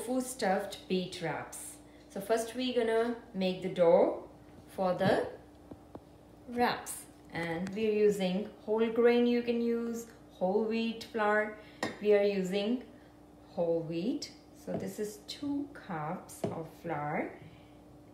tofu stuffed beet wraps. So first we're gonna make the dough for the wraps. And we're using whole grain you can use whole wheat flour. We are using whole wheat. So this is two cups of flour.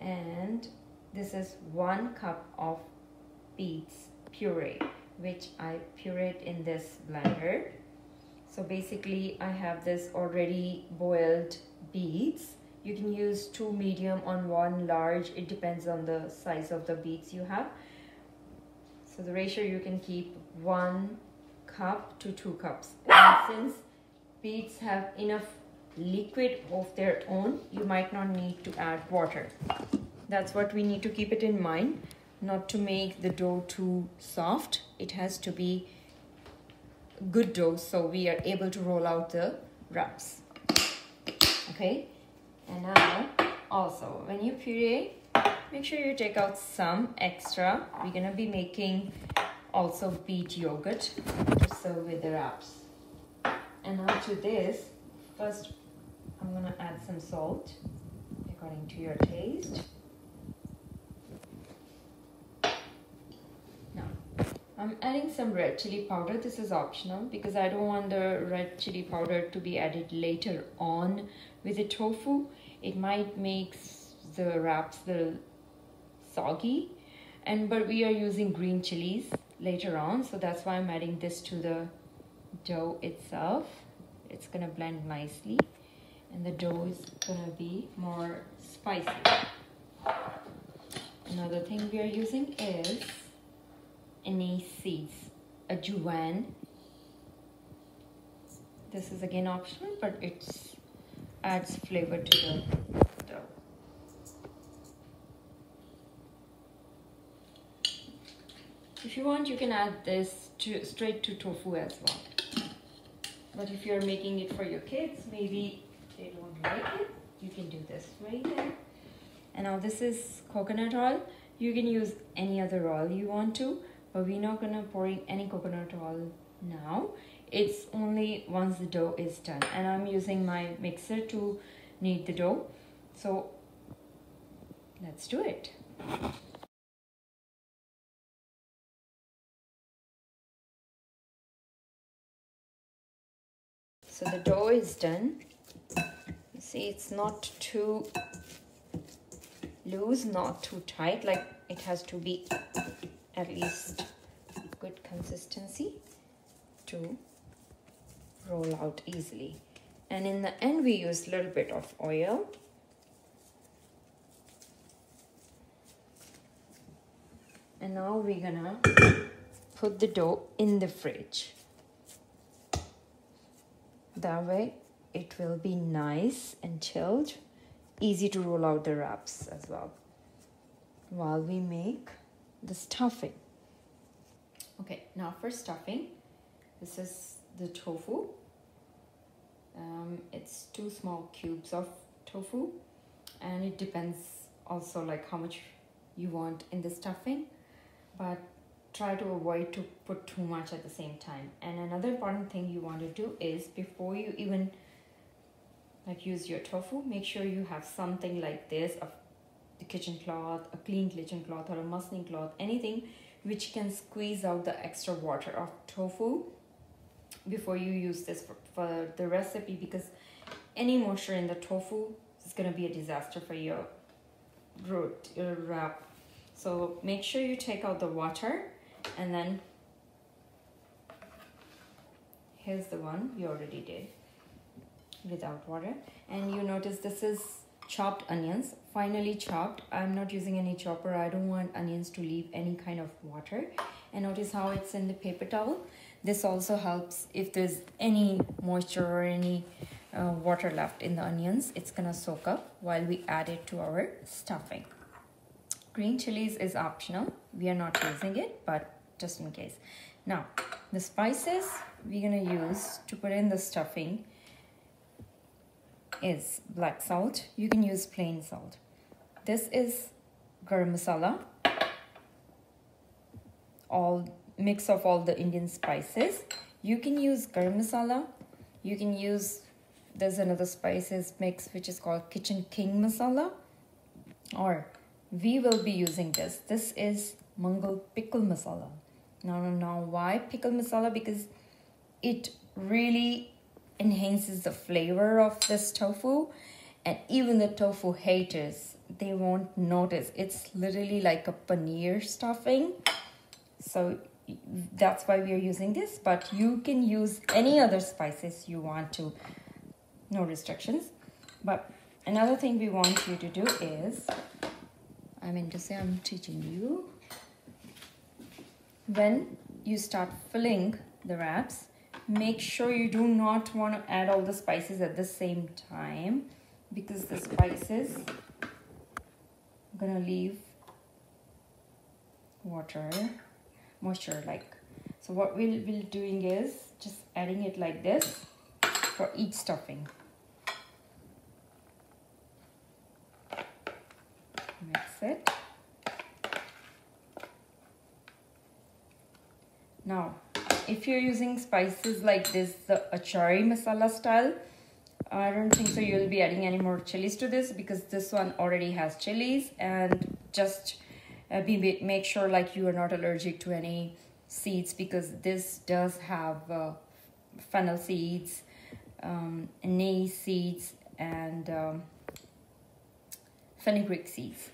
And this is one cup of beets puree which I pureed in this blender. So basically I have this already boiled beets you can use two medium on one large. It depends on the size of the beads you have. So the ratio you can keep one cup to two cups. And since beads have enough liquid of their own you might not need to add water. That's what we need to keep it in mind not to make the dough too soft. It has to be good dough so we are able to roll out the wraps okay. And now also when you puree make sure you take out some extra. We're gonna be making also beet yogurt to serve with the wraps. And now to this first I'm gonna add some salt according to your taste I'm adding some red chili powder. This is optional because I don't want the red chili powder to be added later on with the tofu. It might make the wraps a little soggy and but we are using green chilies later on so that's why I'm adding this to the dough itself. It's gonna blend nicely and the dough is gonna be more spicy. Another thing we are using is anise seeds, ajwain. This is again optional, but it adds flavor to the dough. If you want, you can add this to, straight to tofu as well. But if you're making it for your kids, maybe they don't like it, you can do this way then. And now this is coconut oil. You can use any other oil you want to but we're not gonna pour in any coconut oil now. It's only once the dough is done. And I'm using my mixer to knead the dough. So let's do it. So the dough is done. You see it's not too loose not too tight like it has to be at least good consistency to roll out easily. And in the end we use a little bit of oil. And now we're gonna put the dough in the fridge. That way it will be nice and chilled. Easy to roll out the wraps as well. While we make the stuffing. Okay, now for stuffing, this is the tofu. Um, it's two small cubes of tofu and it depends also like how much you want in the stuffing but try to avoid to put too much at the same time and another important thing you want to do is before you even like use your tofu make sure you have something like this of the kitchen cloth, a clean kitchen cloth or a muslin cloth, anything which can squeeze out the extra water of tofu before you use this for, for the recipe because any moisture in the tofu is going to be a disaster for your root your wrap. So make sure you take out the water and then here's the one we already did without water. And you notice this is chopped onions. Finely chopped. I'm not using any chopper. I don't want onions to leave any kind of water. And notice how it's in the paper towel. This also helps if there's any moisture or any uh, water left in the onions. It's gonna soak up while we add it to our stuffing. Green chilies is optional. We are not using it but just in case. Now the spices we're gonna use to put in the stuffing is black salt. You can use plain salt. This is garam masala. All mix of all the Indian spices. You can use garam masala. You can use there's another spices mix which is called kitchen king masala or we will be using this this is mangal pickle masala now now why pickle masala because it really enhances the flavor of this tofu. And even the tofu haters they won't notice. It's literally like a paneer stuffing. So that's why we are using this. But you can use any other spices you want to. No restrictions. But another thing we want you to do is i mean to say i'm teaching you. When you start filling the wraps make sure you do not want to add all the spices at the same time because the spices are gonna leave water moisture like so what we'll be doing is just adding it like this for each stuffing. Mix it. Now if you're using spices like this the achari masala style I don't think so you'll be adding any more chilies to this because this one already has chilies and just uh, be make sure like you are not allergic to any seeds because this does have uh, fennel seeds um, anise seeds and um, fenugreek seeds.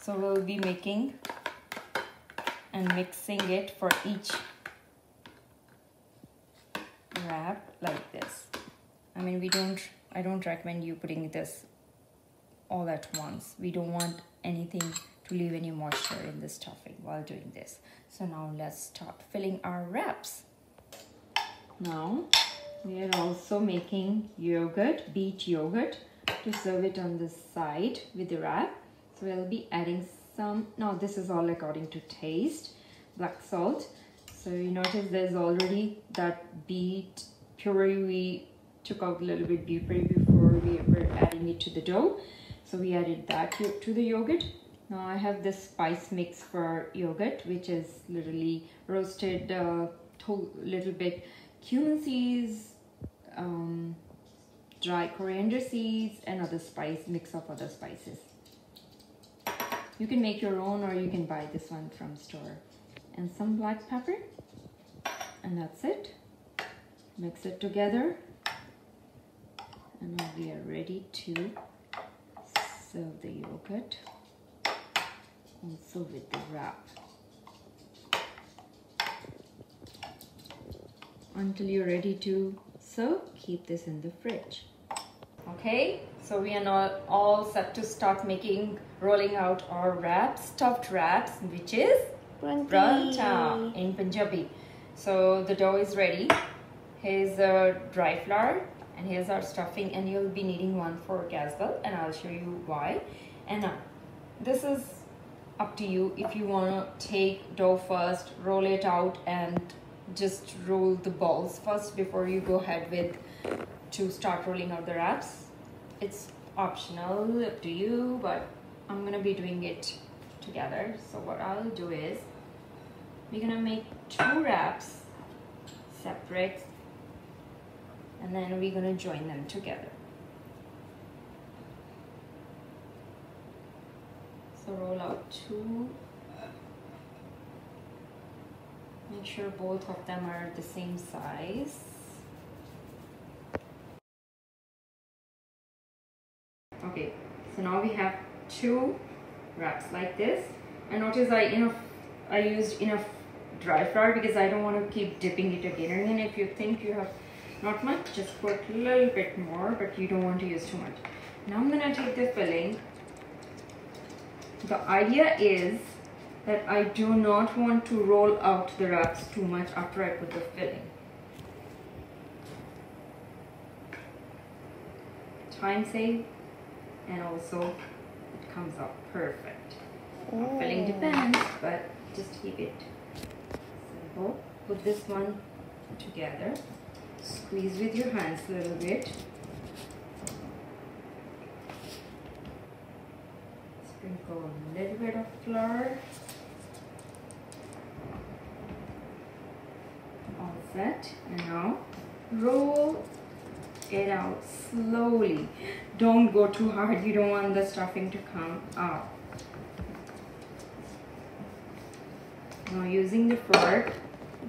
So we'll be making and mixing it for each wrap like this. I mean we don't I don't recommend you putting this all at once. We don't want anything to leave any moisture in the stuffing while doing this. So now let's start filling our wraps. Now we are also making yogurt beet yogurt to serve it on the side with the wrap. So we'll be adding some now this is all according to taste black salt. So you notice there's already that beet puree we took out a little bit puree before we were adding it to the dough. So we added that to the yogurt. Now I have this spice mix for yogurt which is literally roasted uh, little bit cumin seeds um, dry coriander seeds and other spice mix of other spices you can make your own or you can buy this one from store. And some black pepper. And that's it. Mix it together. And we are ready to serve the yogurt. Also with the wrap. Until you're ready to serve keep this in the fridge okay so we are now all set to start making rolling out our wraps stuffed wraps which is Pranta in Punjabi. So the dough is ready. Here's the dry flour and here's our stuffing and you'll be needing one for as well and I'll show you why. And now this is up to you if you want to take dough first, roll it out and just roll the balls first before you go ahead with to start rolling out the wraps. It's optional up to you but I'm gonna be doing it together. So what I'll do is we're gonna make two wraps separate and then we're gonna join them together. So roll out two. Make sure both of them are the same size. Okay, so now we have two wraps like this. And notice I enough I used enough dry flour because I don't want to keep dipping it again and again. If you think you have not much just put a little bit more but you don't want to use too much. Now I'm gonna take the filling. The idea is that I do not want to roll out the wraps too much after I put the filling. Time save and also comes out perfect oh. filling depends but just keep it simple put this one together squeeze with your hands a little bit sprinkle a little bit of flour all set and now roll it out slowly. Don't go too hard. You don't want the stuffing to come out. Now using the fork,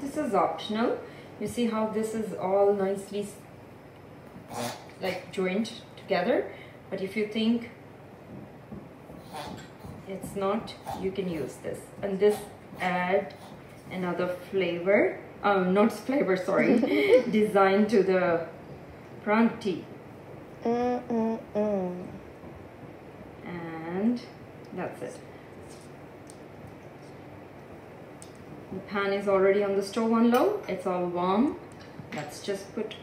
this is optional. You see how this is all nicely like joined together. But if you think it's not, you can use this. And this add another flavor, um, not flavor, sorry, design to the pranti. Mm, mm, mm. And that's it. The pan is already on the stove on low. It's all warm. Let's just put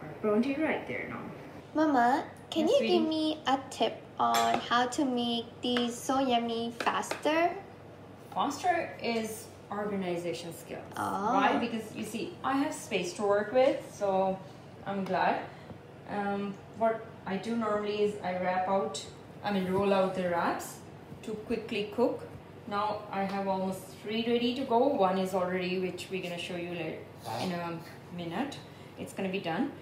our pronti right there now. Mama, can Yes, you sweetie? give me a tip on how to make these so yummy faster? Faster is organization skills. Oh. Why? Because you see, I have space to work with, so I'm glad. Um, what I do normally is I wrap out, I mean, roll out the wraps to quickly cook. Now I have almost three ready to go. One is already, which we're gonna show you later in a minute. It's gonna be done.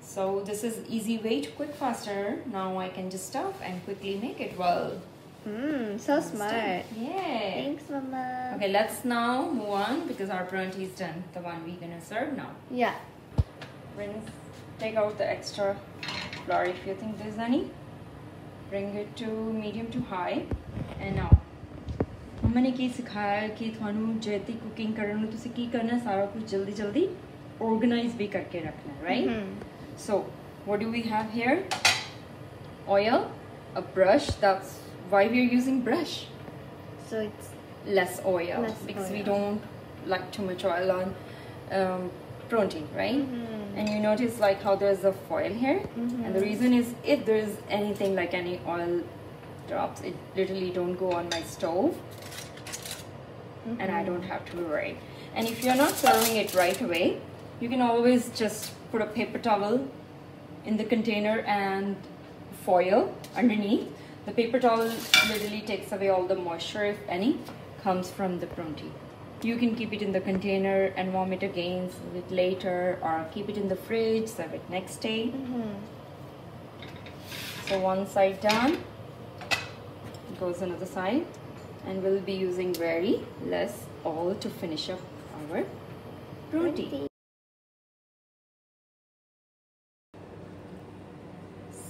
So this is easy way to cook faster. Now I can just stuff and quickly make it well. Mmm, so smart. Yeah. Thanks, Mama. Okay, let's now move on because our pranti is done. The one we're gonna serve now. Yeah. Rinse, take out the extra flour if you think there's any. Bring it to medium to high. And now ਮੰਮਾ ਨੇ ਕੀ ਸਿਖਾਇਆ ਕਿ ਤੁਹਾਨੂੰ ਜੈਤੀ cooking ਕਰਨ ਨੂੰ ਤੁਸੀਂ ਕੀ ਕਰਨਾ ਸਾਰਾ ਕੁਝ ਜਲਦੀ ਜਲਦੀ ਆਰਗੇਨਾਈਜ਼ ਵੀ ਕਰਕੇ ਰੱਖਣਾ right Mhm. So, what do we have here? Oil, a brush. That's why we're using brush. So it's less oil Less because we oil. don't like too much oil on um, protein, right? Mhm. And you notice like how there's a foil here, Mhm. and the reason is if there's anything like any oil drops, it literally don't go on my stove, and I don't have to worry. And if you're not serving it right away, you can always just put a paper towel in the container and foil underneath. The paper towel literally takes away all the moisture, if any, comes from the pronti. You can keep it in the container and warm it again, serve it later, or keep it in the fridge, serve it next day. Mhm. So one side done, goes another side, and we'll be using very less oil to finish up our roti.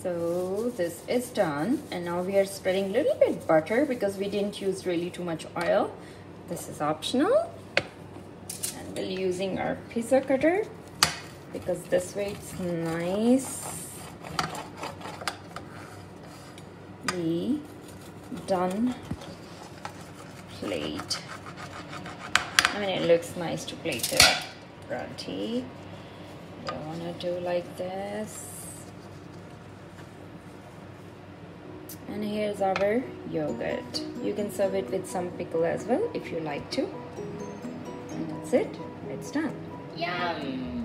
So this is done, and now we are spreading a little bit butter because we didn't use really too much oil. This is optional, and we'll using our pizza cutter because this way it's nice the done plate. I mean, it looks nice to plate the roti. You wanna do like this. And here's our yogurt. You can serve it with some pickle as well if you like to. And that's it. It's done. Yum.